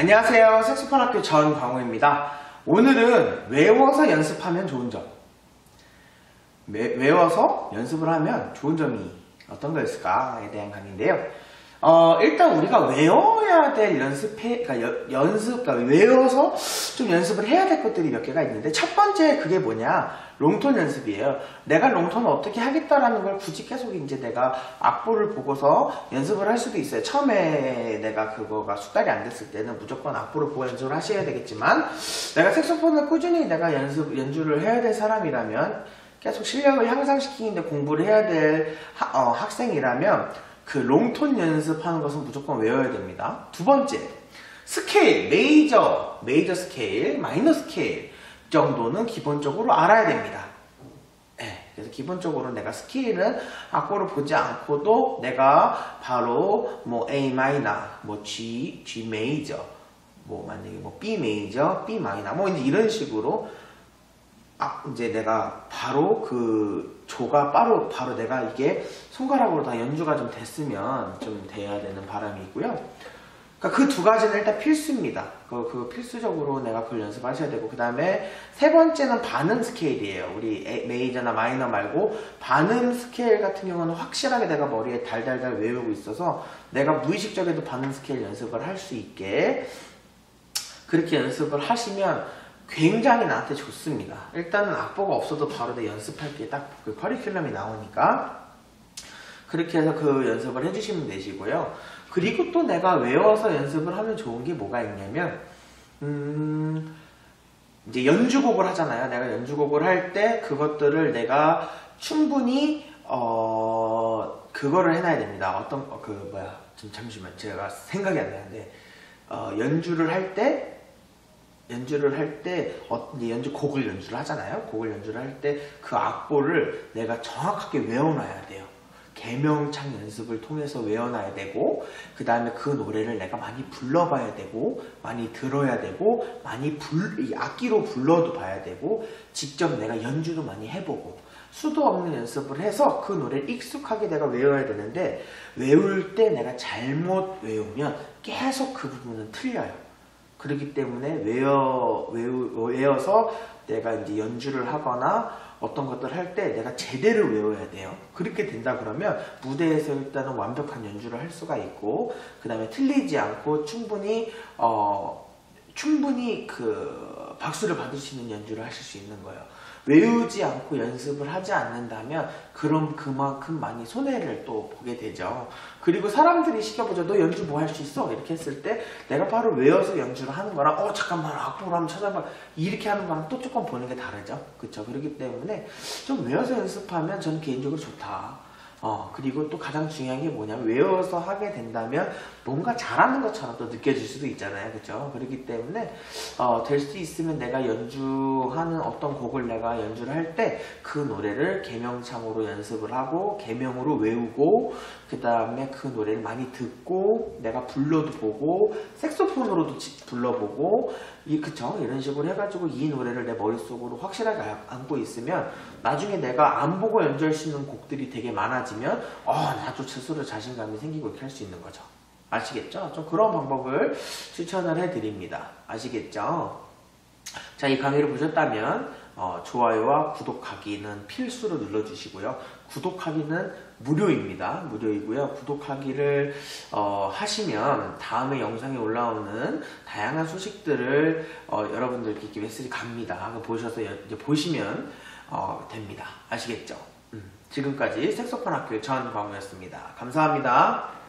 안녕하세요. 색소폰 학교 전광우입니다. 오늘은 외워서 연습하면 좋은 점. 외, 외워서 연습을 하면 좋은 점이 어떤 거였을까에 대한 강의인데요. 어, 일단 우리가 외워야 될 연습해, 그러니까 여- 연습, 그러니까 외워서 좀 연습을 해야 될 것들이 몇 개가 있는데, 첫 번째 그게 뭐냐? 롱톤 연습이에요. 내가 롱톤을 어떻게 하겠다라는 걸 굳이 계속 이제 내가 악보를 보고서 연습을 할 수도 있어요. 처음에 내가 그거가 숙달이 안 됐을 때는 무조건 악보를 보고 연습을 하셔야 되겠지만, 내가 색소폰을 꾸준히 내가 연습, 연주를 해야 될 사람이라면, 계속 실력을 향상시키는데 공부를 해야 될 하- 어, 학생이라면 그 long tone 연습하는 것은 무조건 외워야 됩니다. 두 번째, 스케일, 메이저, 메이저 스케일, 마이너 스케일 정도는 기본적으로 알아야 됩니다. 네, 그래서 기본적으로 내가 스케일은 악보를 보지 않고도 내가 바로 뭐 A 마이너, 뭐 G, G major, 뭐 만약에 뭐 B major, B minor, 뭐 이제 이런 식으로 아, 이제 내가 바로 그 조가 바로 바로 내가 이게 손가락으로 다 연주가 좀 됐으면 좀 돼야 되는 바람이 있고요. 그러니까 그두 가지는 일단 필수입니다. 그, 그 필수적으로 내가 그걸 연습하셔야 되고 그 다음에 세 번째는 반음 스케일이에요. 우리 에- major나 minor 말고 반음 스케일 같은 경우는 확실하게 내가 머리에 달달달 외우고 있어서 내가 무의식적에도 반음 스케일 연습을 할 수 있게 그렇게 연습을 하시면 굉장히 나한테 좋습니다. 일단은 악보가 없어도 바로 내 연습할 게 딱 그 커리큘럼이 나오니까 그렇게 해서 그 연습을 해주시면 되시고요. 그리고 또 내가 외워서 연습을 하면 좋은 게 뭐가 있냐면 음 이제 연주곡을 하잖아요. 내가 연주곡을 할 때 그것들을 내가 충분히 어 그거를 해놔야 됩니다. 어떤 어, 그 뭐야 좀 잠시만 제가 생각이 안 나는데 어, 연주를 할 때 연주를 할때 어, 연주 곡을 연주를 하잖아요. 곡을 연주를 할 때 그 악보를 내가 정확하게 외워놔야 돼요. 개명창 연습을 통해서 외워놔야 되고 그 다음에 그 노래를 내가 많이 불러봐야 되고 많이 들어야 되고 많이 불, 이 악기로 불러도 봐야 되고 직접 내가 연주도 많이 해보고 수도 없는 연습을 해서 그 노래를 익숙하게 내가 외워야 되는데 외울 때 내가 잘못 외우면 계속 그 부분은 틀려요. 그렇기 때문에 외워, 외우, 외워서 내가 이제 연주를 하거나 어떤 것들 할때 내가 제대로 외워야 돼요. 그렇게 된다 그러면 무대에서 일단은 완벽한 연주를 할 수가 있고, 그 다음에 틀리지 않고 충분히, 어, 충분히 그 박수를 받을 수 있는 연주를 하실 수 있는 거예요. 외우지 않고 연습을 하지 않는다면 그럼 그만큼 많이 손해를 또 보게 되죠. 그리고 사람들이 시켜보죠. 너 연주 뭐 할 수 있어? 이렇게 했을 때 내가 바로 외워서 연주를 하는 거랑 어 잠깐만 악보를 한번 찾아봐 이렇게 하는 거랑 또 조금 보는 게 다르죠. 그렇죠. 그렇기 때문에 좀 외워서 연습하면 저는 개인적으로 좋다. 어, 그리고 또 가장 중요한 게 뭐냐면 외워서 하게 된다면 뭔가 잘하는 것처럼 또 느껴질 수도 있잖아요. 그죠? 그렇기 때문에, 어, 될 수 있으면 내가 연주하는 어떤 곡을 내가 연주를 할 때 그 노래를 개명창으로 연습을 하고, 개명으로 외우고, 그 다음에 그 노래를 많이 듣고, 내가 불러도 보고, 색소폰으로도 치- 불러보고, 이, 그쵸? 이런 식으로 해가지고 이 노래를 내 머릿속으로 확실하게 안- 안고 있으면 나중에 내가 안 보고 연주할 수 있는 곡들이 되게 많아지 면 어, 나도 스스로 자신감이 생기고 이렇게 할 수 있는 거죠. 아시겠죠? 좀 그런 방법을 추천을 해드립니다. 아시겠죠? 자, 이 강의를 보셨다면 어, 좋아요와 구독하기는 필수로 눌러주시고요. 구독하기는 무료입니다. 무료이고요. 구독하기를 어, 하시면 다음에 영상에 올라오는 다양한 소식들을 어, 여러분들께 메시지 갑니다. 보셔서 여- 이제 보시면 어, 됩니다. 아시겠죠? 음, 지금까지 색소폰 학교 전 광우였습니다. 감사합니다.